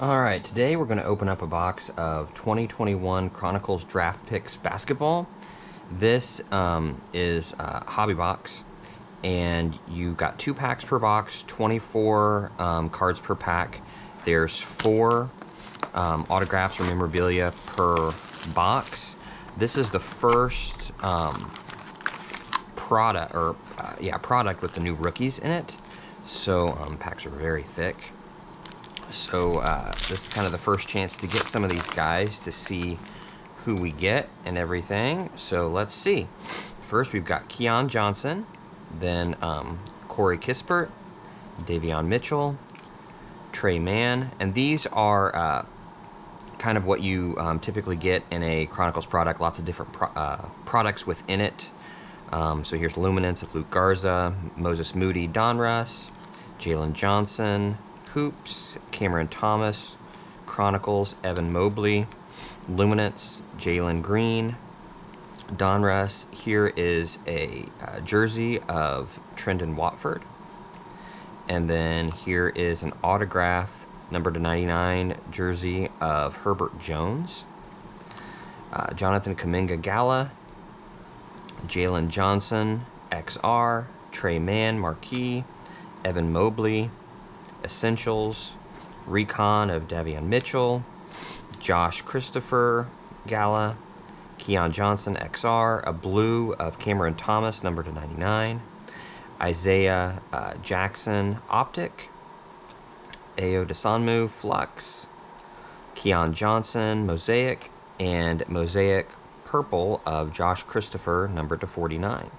Alright, today we're going to open up a box of 2021 Chronicles Draft Picks Basketball. This um, is a hobby box, and you got two packs per box, 24 um, cards per pack. There's four um, autographs or memorabilia per box. This is the first um, product, or uh, yeah, product with the new rookies in it. So um, packs are very thick. So uh, this is kind of the first chance to get some of these guys to see who we get and everything. So let's see. First we've got Keon Johnson, then um, Corey Kispert, Davion Mitchell, Tre Mann, and these are uh, kind of what you um, typically get in a Chronicles product. Lots of different pro uh, products within it. Um, so here's Luminance of Luka Garza, Moses Moody, Don Donruss, Jalen Johnson, Hoops, Cameron Thomas, Chronicles, Evan Mobley, Luminance, Jalen Green, Donruss. Here is a uh, jersey of Trendon Watford. And then here is an autograph, number to 99 jersey of Herbert Jones. Uh, Jonathan Kuminga Gala, Jalen Johnson, XR, Tre Mann Marquee, Evan Mobley, Essentials, Recon of Davion Mitchell, Josh Christopher Gala, Keon Johnson XR, a blue of Cameron Thomas, number to 99, Isaiah uh, Jackson Optic, Ayo Dosunmu Flux, Keon Johnson Mosaic, and Mosaic Purple of Josh Christopher, number to 49.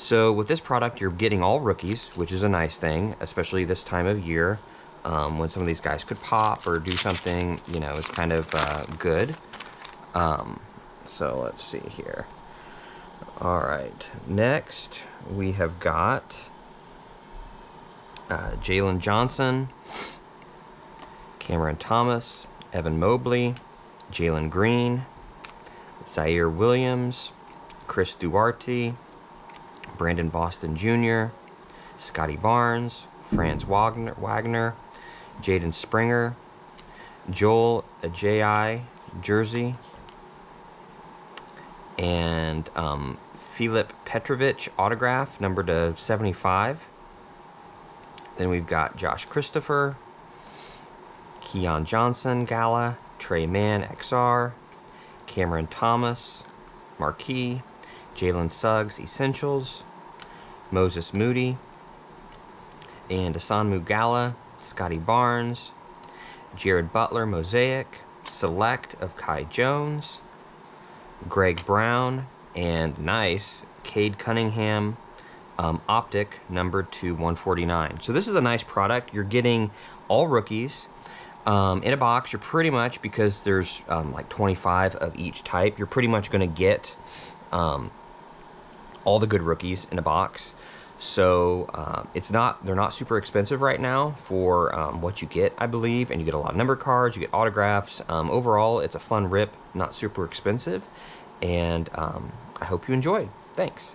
So with this product, you're getting all rookies, which is a nice thing, especially this time of year um, when some of these guys could pop or do something, you know, it's kind of uh, good. Um, so let's see here. All right, next we have got uh, Jalen Johnson, Cameron Thomas, Evan Mobley, Jalen Green, Ziaire Williams, Chris Duarte, Brandon Boston Jr., Scottie Barnes, Franz Wagner, Wagner Jaden Springer, Joel J.I. Jersey, and um, Filip Petrovich autograph, number to 75. Then we've got Josh Christopher, Keon Johnson, Gala, Tre Mann, XR, Cameron Thomas, Marquee, Jalen Suggs, Essentials, Moses Moody, and Dosunmu Gala, Scottie Barnes, Jared Butler Mosaic, Select of Kai Jones, Greg Brown, and nice, Cade Cunningham um, Optic number to 149. So this is a nice product. You're getting all rookies. Um, in a box, you're pretty much, because there's um, like 25 of each type, you're pretty much going to get um, all the good rookies in a box. So um, it's not they're not super expensive right now for um, what you get, I believe, and you get a lot of number cards, you get autographs. Um, overall, it's a fun rip, not super expensive, and um, I hope you enjoyed. Thanks.